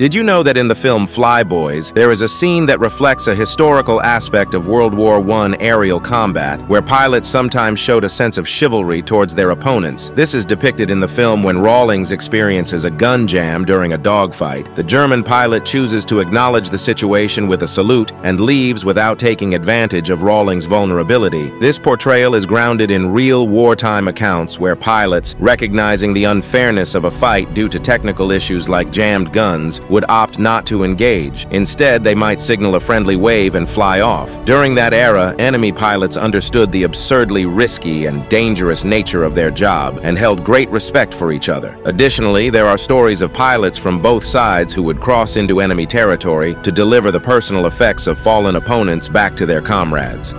Did you know that in the film Flyboys, there is a scene that reflects a historical aspect of World War I aerial combat, where pilots sometimes showed a sense of chivalry towards their opponents? This is depicted in the film when Rawlings experiences a gun jam during a dogfight. The German pilot chooses to acknowledge the situation with a salute and leaves without taking advantage of Rawlings' vulnerability. This portrayal is grounded in real wartime accounts where pilots, recognizing the unfairness of a fight due to technical issues like jammed guns, would opt not to engage. Instead, they might signal a friendly wave and fly off. During that era, enemy pilots understood the absurdly risky and dangerous nature of their job and held great respect for each other. Additionally, there are stories of pilots from both sides who would cross into enemy territory to deliver the personal effects of fallen opponents back to their comrades.